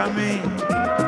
caminho.